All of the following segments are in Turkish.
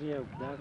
queria dar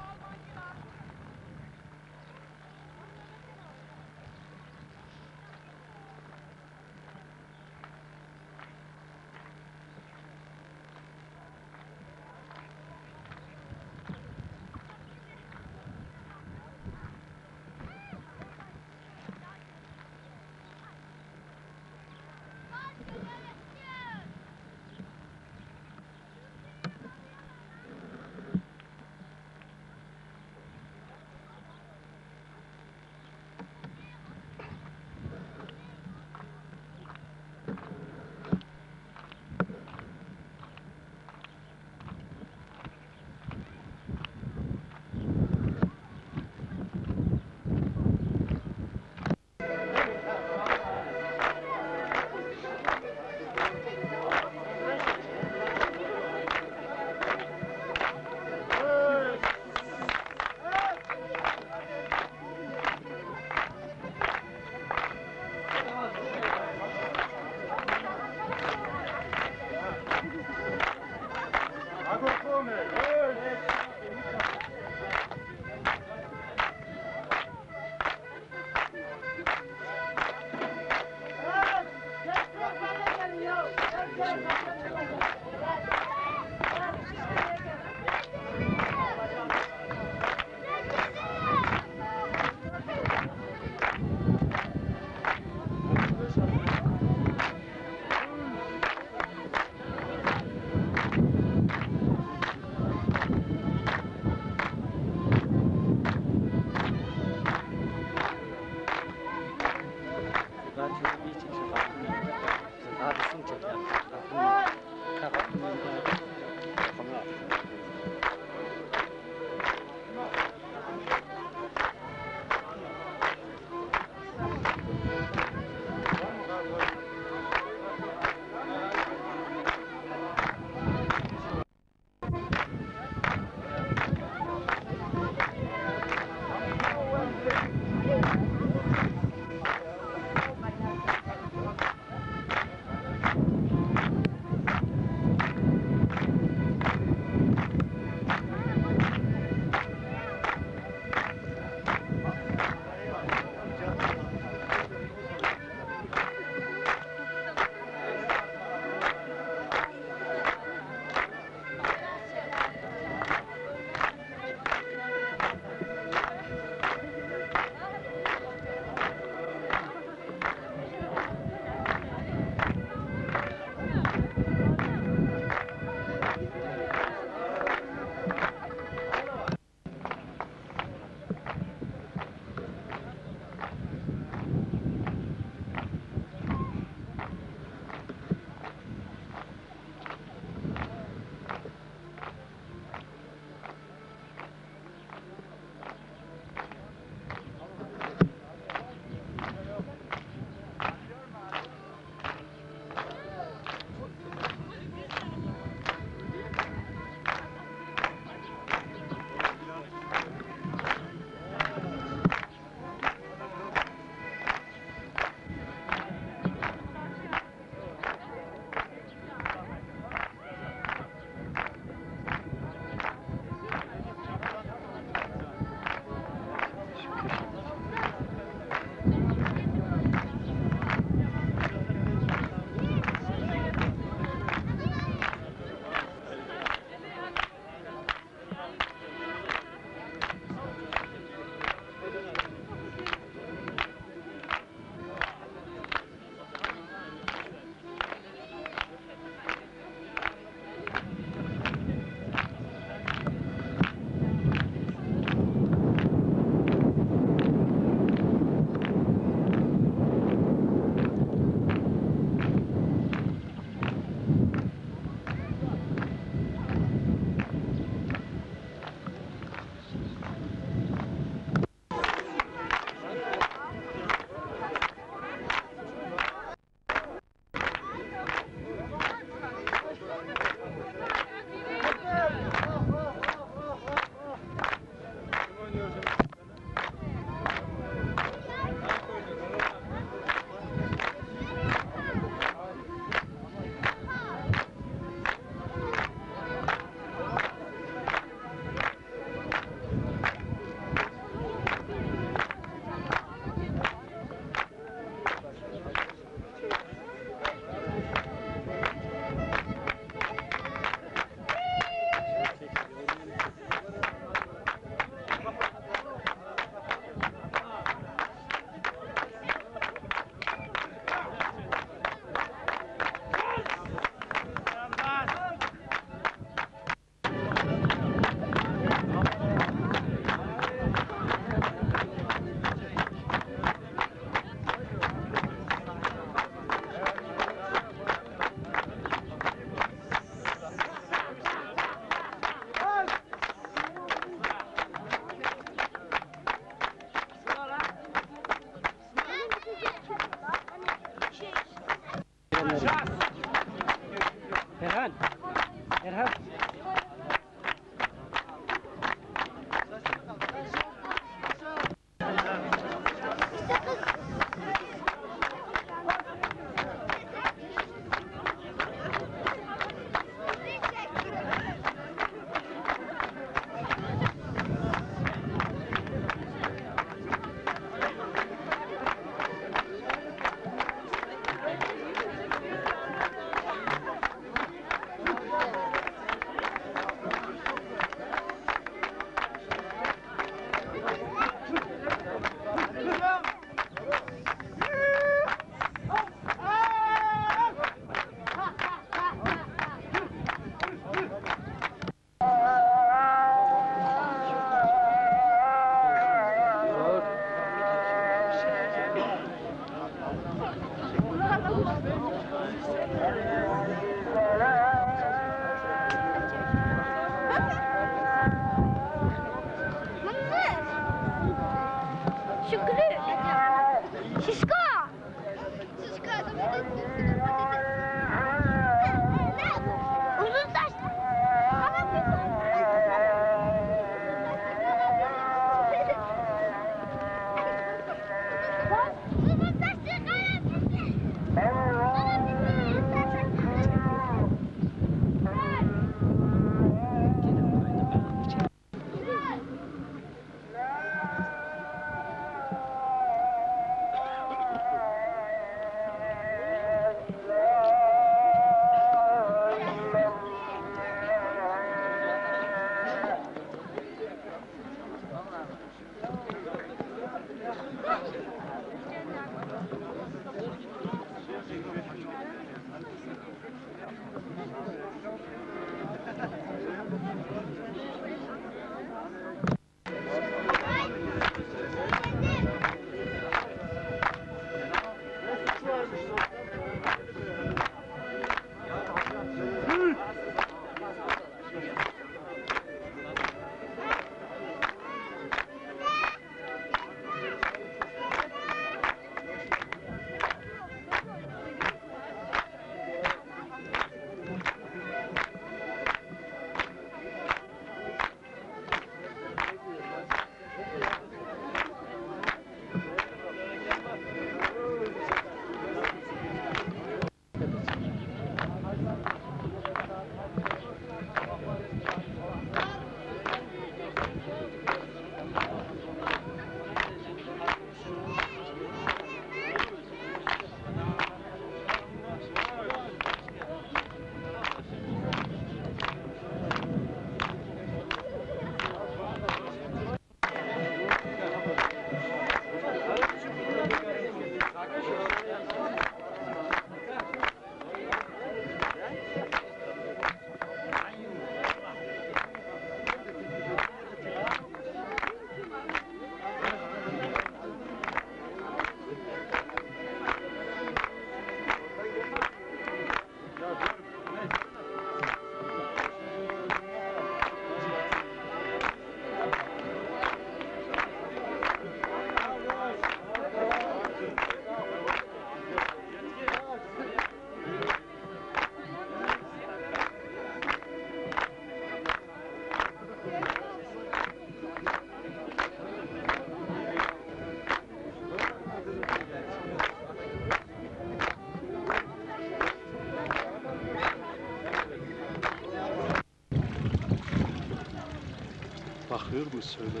Bakıyor mu söyle?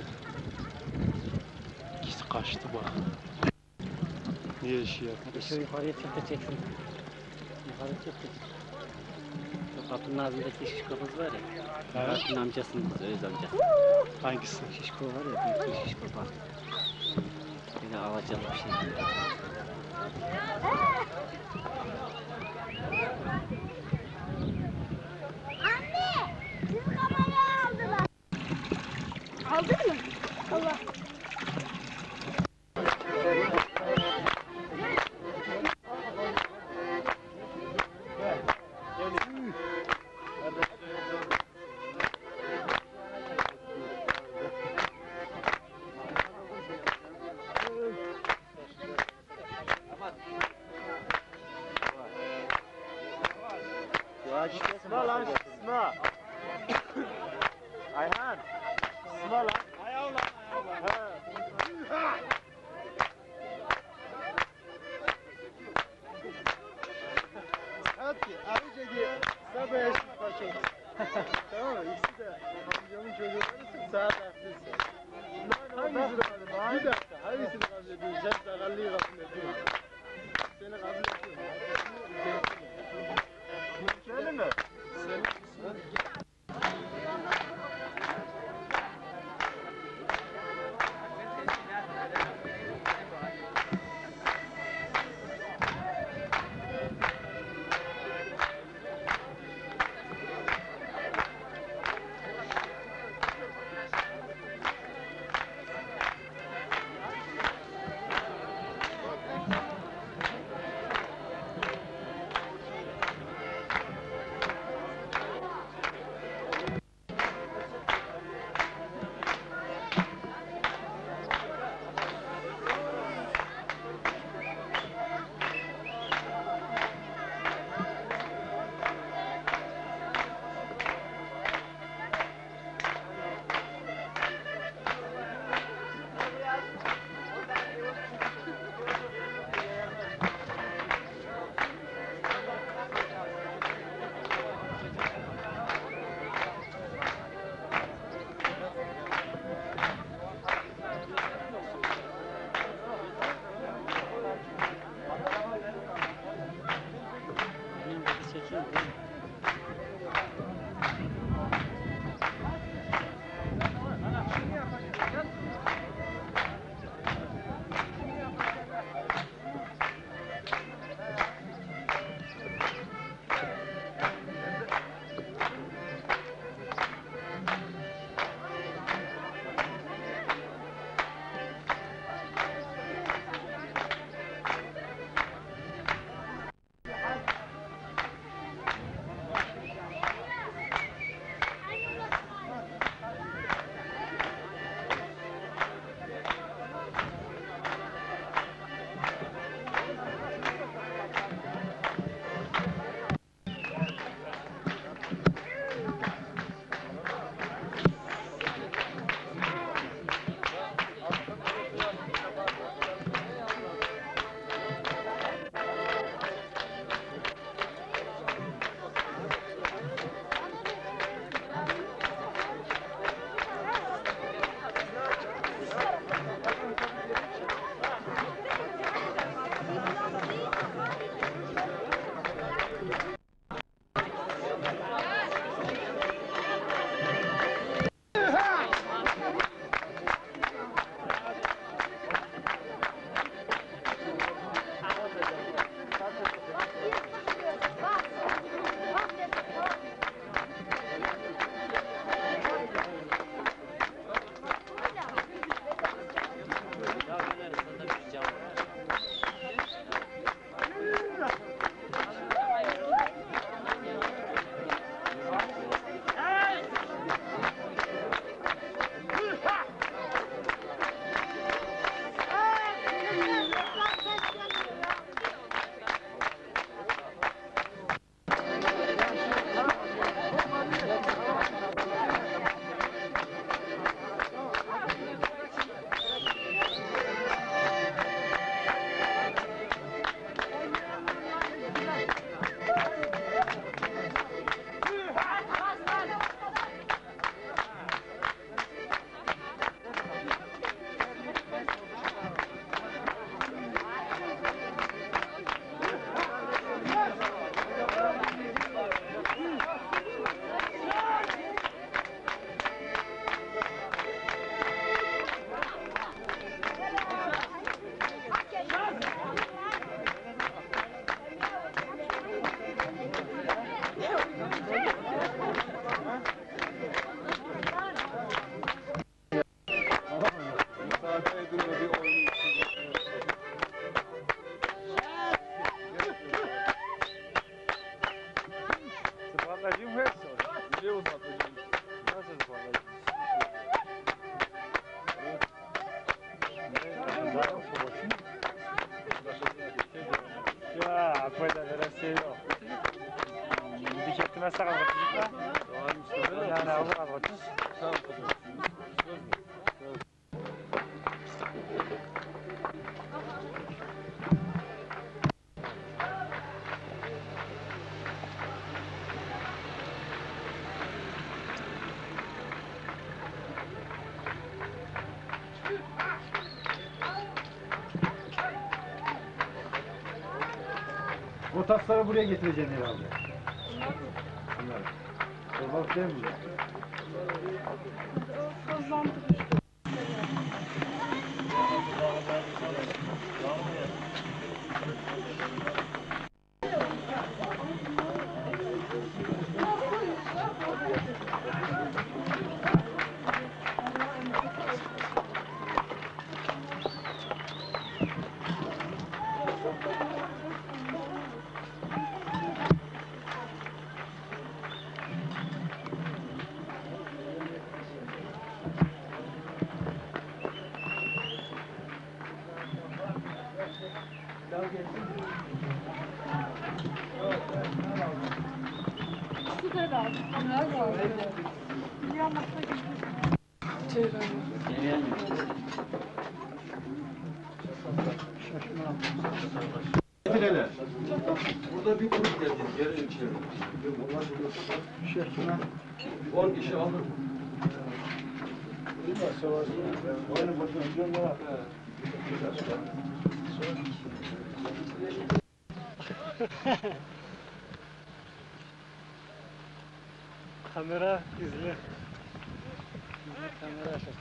İkisi kaçtı bak. Niye şey yapıyorsun? Şu yukarıya çıktı çeksin. Yukarı çıktı. Kapının ağzındaki şişkomuz var ya. Evet. Murat'ın amcasının kızı, Öz amca. Hangisi? Şişko var ya, büyük bir şişko bak. Böyle alacalı bir şey. O tasları buraya getireceksin herhalde. Bunlar. Torbalık değil mi? Bu? Getir hele. Burada bir grup geldi. Geri içeri. Şehsuna. 10 kişi alır. Gidiyorum ya. Kamera izle. Kamera açar.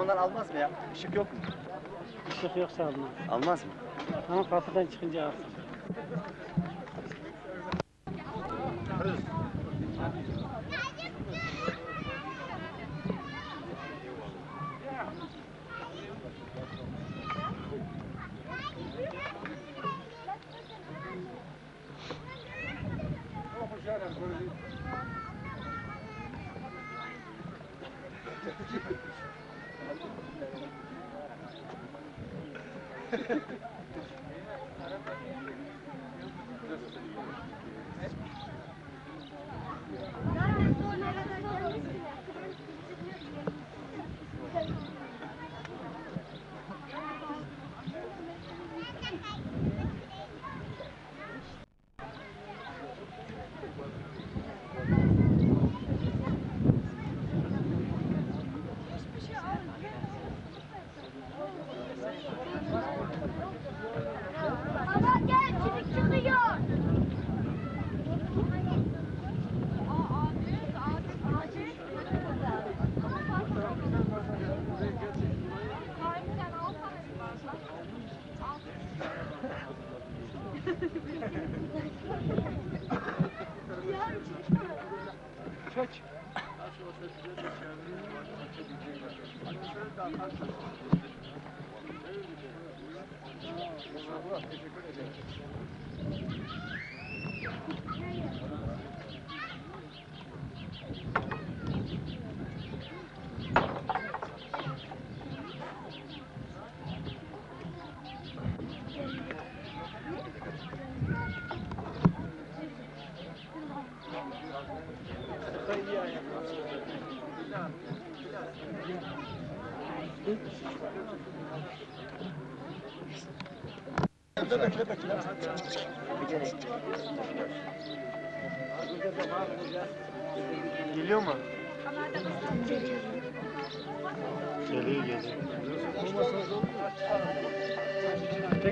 Salondan almaz mı ya? Işık yok mu? Işık yoksa almaz. Almaz mı? Ama kapıdan çıkınca alsın. Baba Geliyor mu? Geliyor geliyor.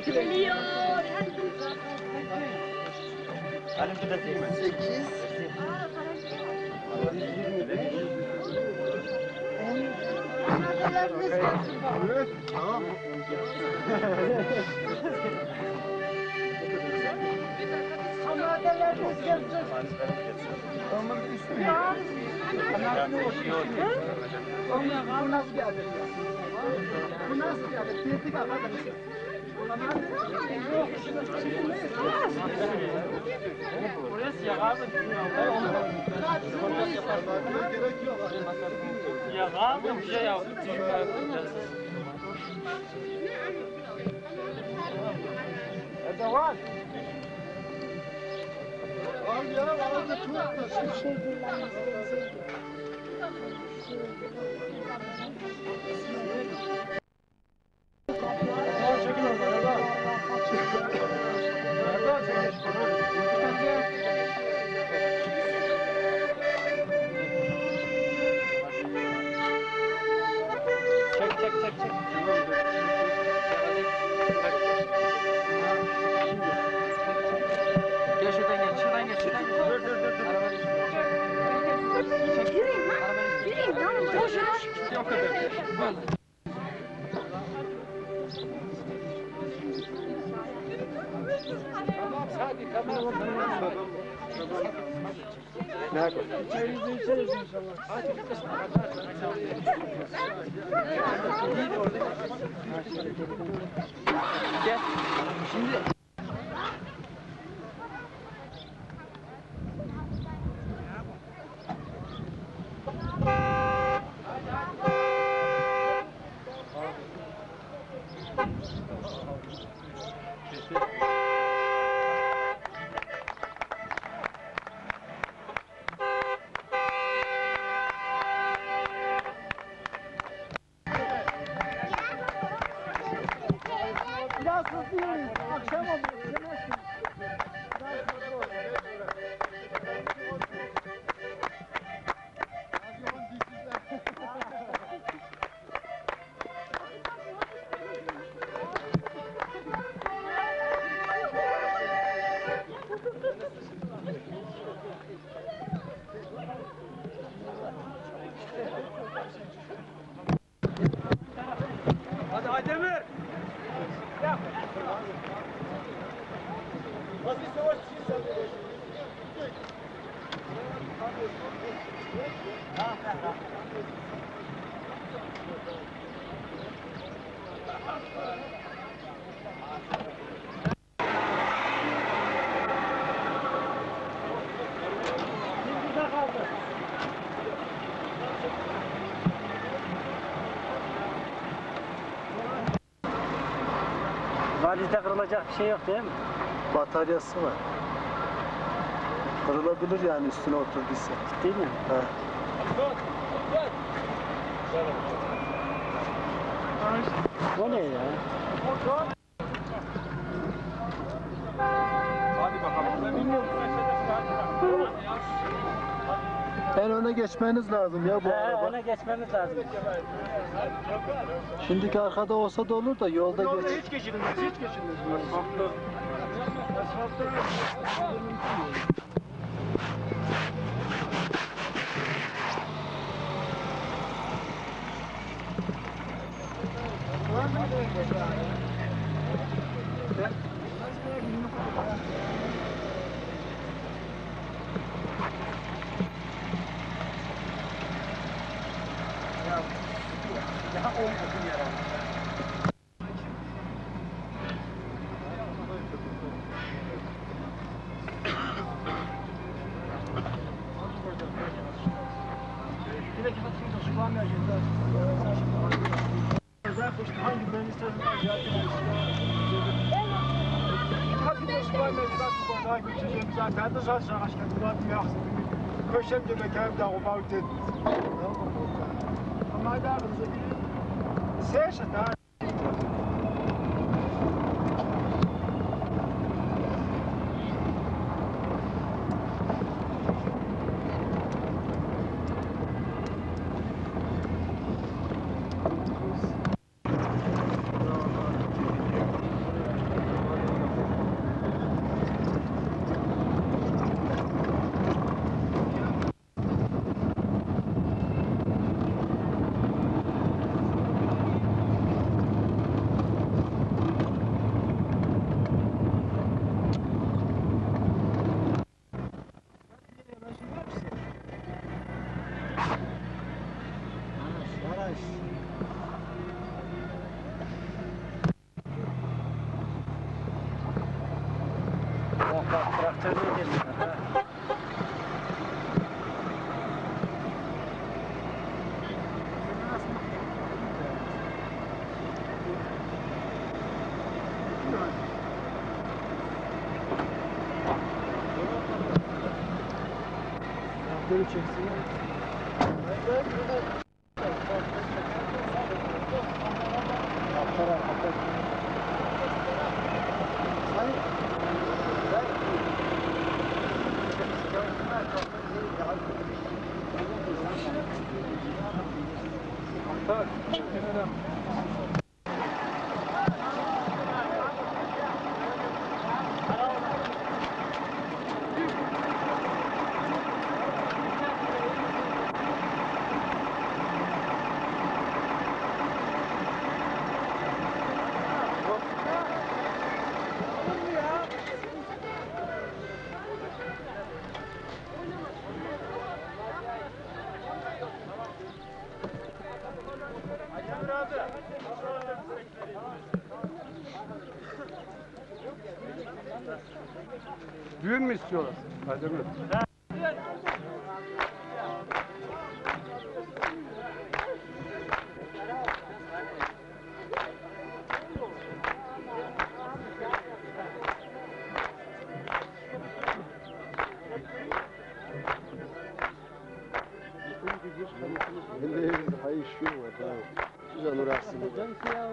Geliyor. Halim bir de değil mi? Evet, tamam. Gerek yok. Ya abi bir şey yap. Al ya, al da tut da. Yürüyün lan. Yürüyün lan. Boş ver. Yok kadar. Vallahi. Ne yapalım? Gel. Şimdi kırılacak bir şey yok değil mi? Bataryası var. Kırılabilir yani üstüne oturduysa. Değil mi? Ha. O ne ya? En öne geçmeniz lazım ya bu He, araba. ona geçmemiz lazım. Şimdiki arkada olsa da olur da yolda geç. hiç geçilmez, hiç geçilmez. Asfaltlı. Asfaltlı. Köşem demek hem de o mevcut. Ama da Seçe daha Bak Düğün mü istiyorlar? Hadi? Ben hayır şu var. Güzel uğraşsın. Ya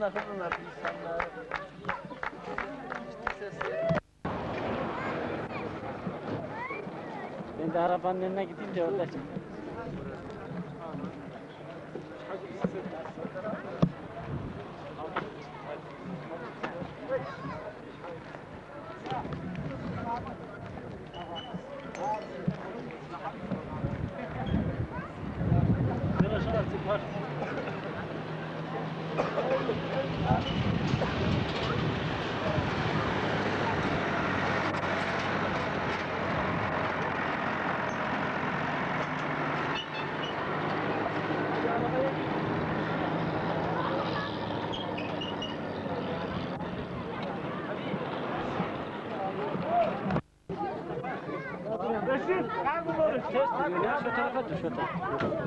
nasıl bunlar insanlar? Ben de arabanın önüne gidince orada çıktım.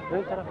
ön taraf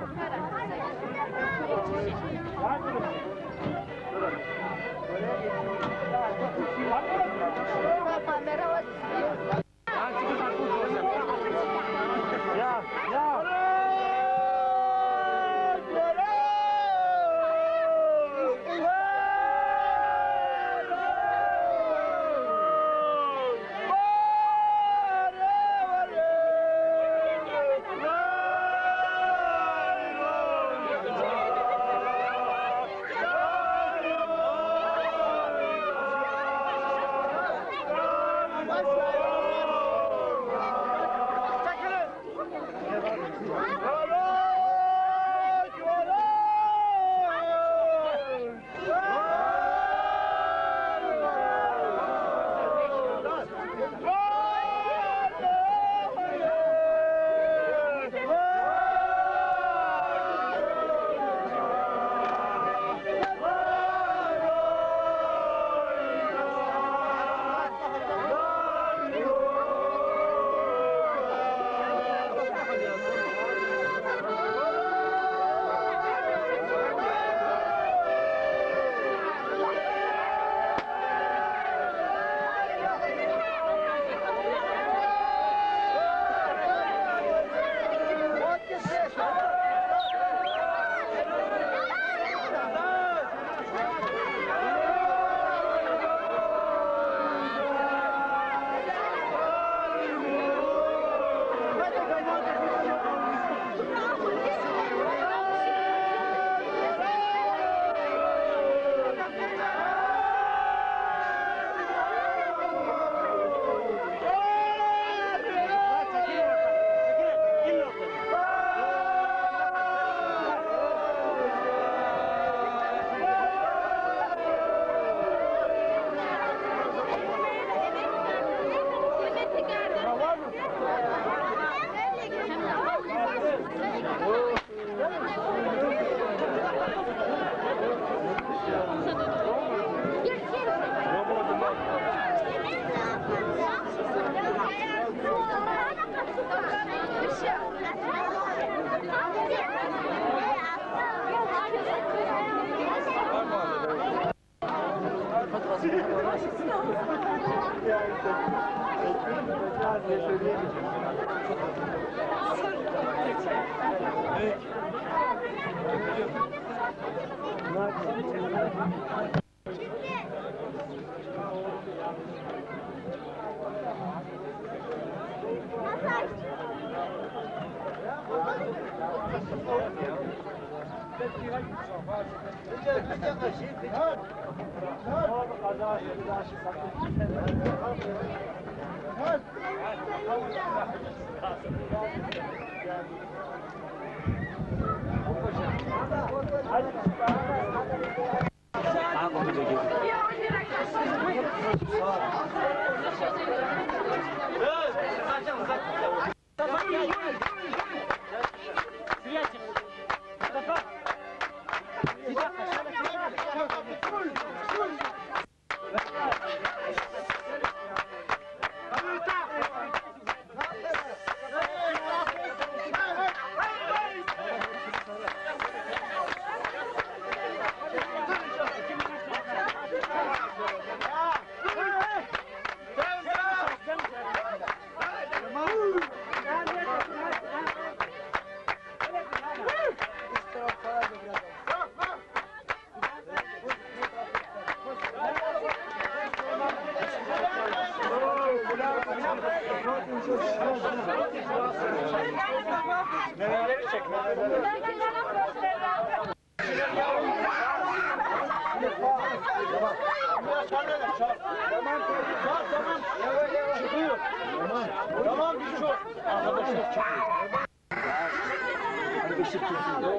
Tamam Arkadaşlar çok.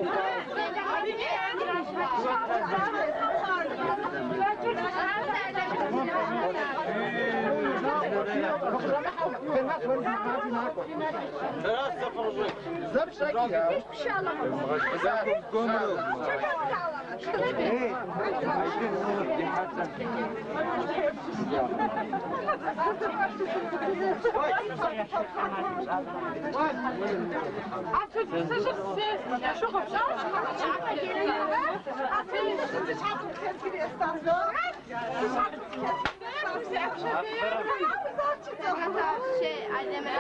Biraz sapınızı. Hiçbir şey alamadım. Şey anneme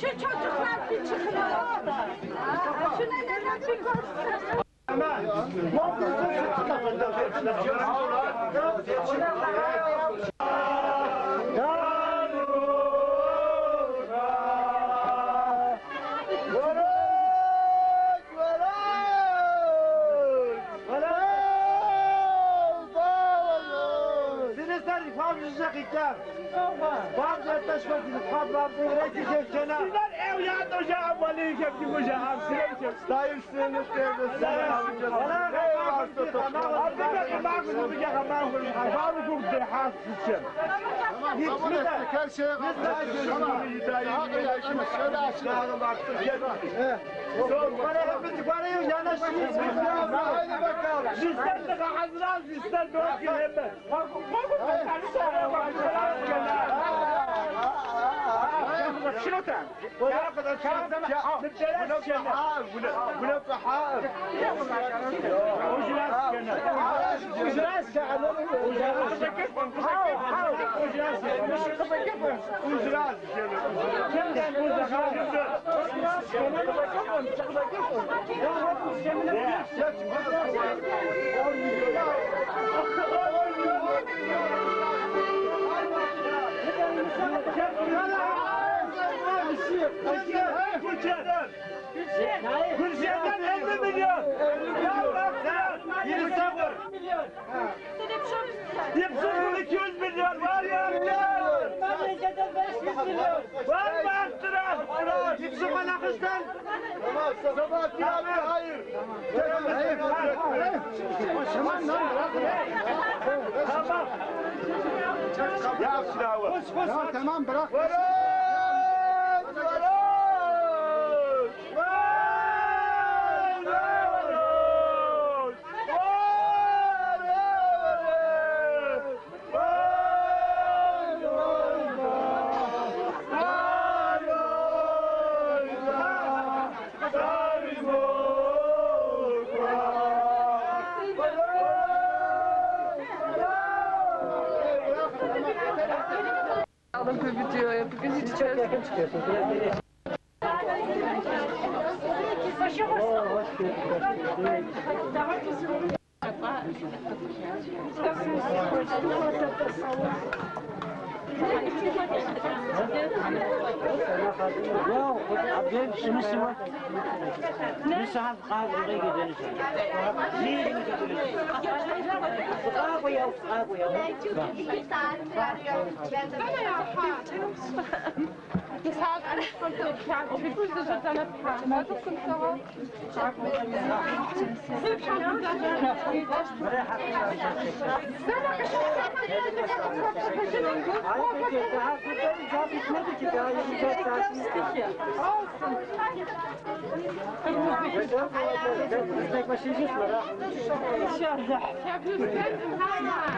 Şu çocuklar bir çıkın orada. Şu neler bir görsün. Sizler evlat ocağım, valiyken kim ocağım, sileyken. Dayım seni sevdi, seni alacağım. Artık ben kımağını bir kımağını kımağını kımağını hasıçım. Hiç mi de? Her şeye Tamam. Şöyle açın. Para hepimiz parayı yanaşıyız. Haydi bakalım. Bizden de hazırız, bizden de o gibi hemen. Korkun, korkun, korkun. Sonra bakacağız شنو تعمل؟ يا قدر كلام بالثلاث سنوات ولا فحار وجلاس وجلاس وجلاس كيف وجلاس مش Hadi. Kürşehir'den. Kürşehir'den 50 milyon. Ya bak sen. Yeni sabır. Dipsizin 200 milyon var ya. Memleketten 500 milyon. Var mı arttıran? Dipsiz manakıştan. Tamam Sabahattin abi hayır. Hayır. Tamam lan bırak. Tamam. Ya silahı. Ya tamam bırak. Bırak. Colorado! adam победила. Я победить сейчас. Давайте عبدين شنو سوى؟ نسعى قاعد غير جدا قاعد يا قاعد يا Pisałam, ale podkreślałam, obiecujcie, że to lepiej. Ma to funkcjonowało? Tak. Przepraszam, Ja, ja, ja, ja, ja, ja, ja, ja, ja, ja, ja, ja, ja, ja, Ik ja, ja, ja, Ik ja, ja, ja, ja, ja, ja, ja, ja, ja,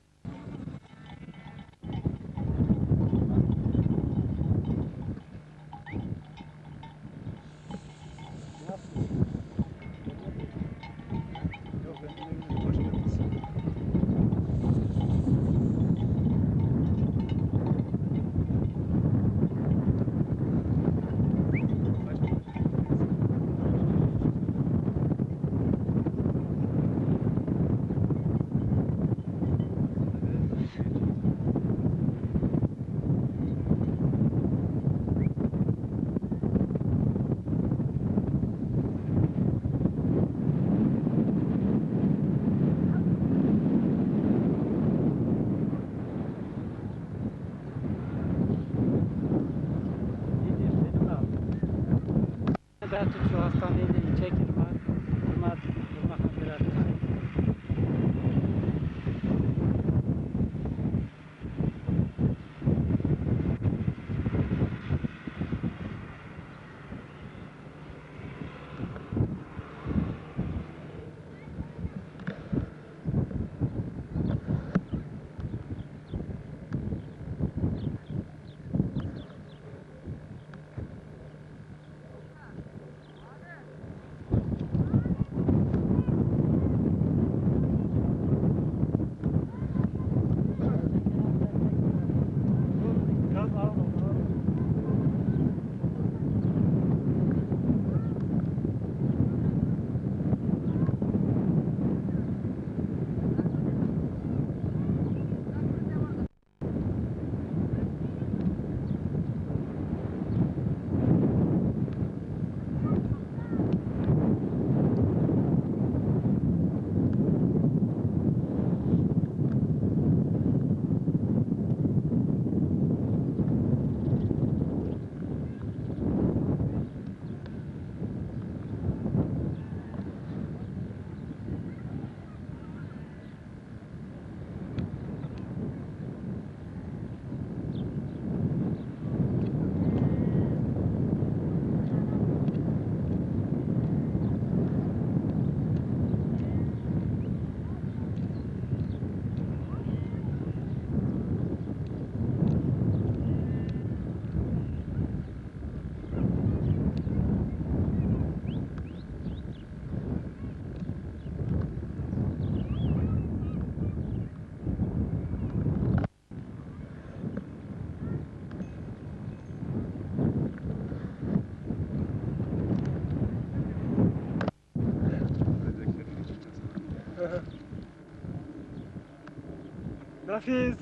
Nafis.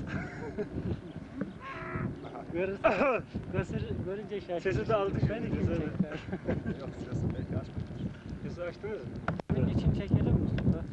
Görürsün. Görür, görünce şaşırır. Sesi de aldık. Ben için çeker. Yok sırası belki açmadım. Sesi açtınız mı? Benim için çekelim Mustafa.